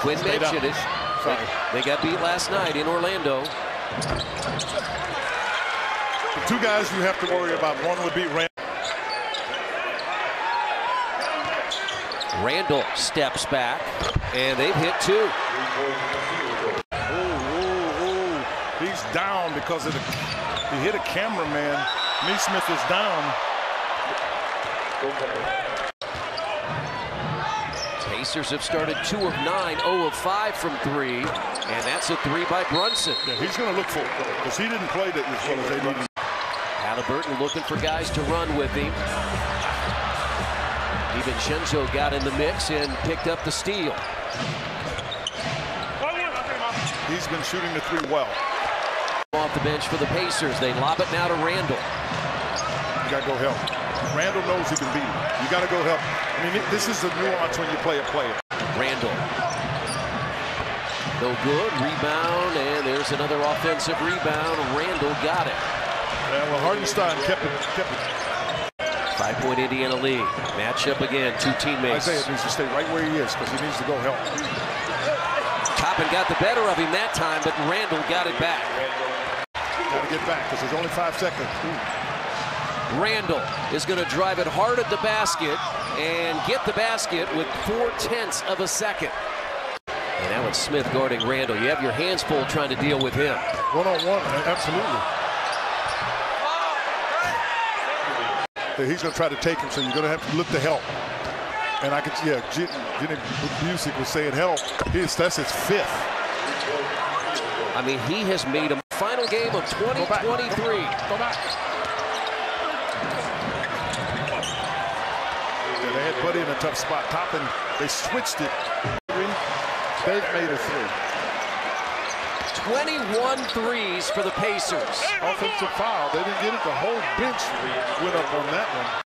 Quinn Stay mentioned down. it. Sorry. They got beat last night in Orlando. The two guys you have to worry about, one would be Randle. Randle steps back, and they've hit two. Ooh, ooh, ooh. He's down because of the, he hit a cameraman. Nesmith is down. Pacers have started two of nine, 0 of five from three, and that's a three by Brunson. Yeah, he's going to look for it because he didn't play that as well as they needed. Halliburton looking for guys to run with him. DiVincenzo got in the mix and picked up the steal. He's been shooting the three well. Off the bench for the Pacers. They lob it now to Randle. You got to go help. Randle knows he can beat him. You got to go help. I mean, this is the nuance when you play a player. Randle. No good. Rebound, and there's another offensive rebound. Randle got it. Yeah, well, Hartenstein kept it. Kept it. Five-point Indiana lead. Matchup again. Two teammates. Isaiah needs to stay right where he is because he needs to go help. Toppin got the better of him that time, but Randle got it back. Got to get back because there's only five seconds. Randle is going to drive it hard at the basket and get the basket with four tenths of a second. And now it's Smith guarding Randle. You have your hands full trying to deal with him. One on one, absolutely. He's going to try to take him, so you're going to have to look to help. And I could, yeah, Jenny, Jenny Busick was saying help. His, that's his fifth. I mean, he has made a final game of 2023. Go back. Yeah, they Buddy in a tough spot. Toppin, they switched it. They've made a three. 21 threes for the Pacers. Offensive foul. They didn't get it. The whole bench went up on that one.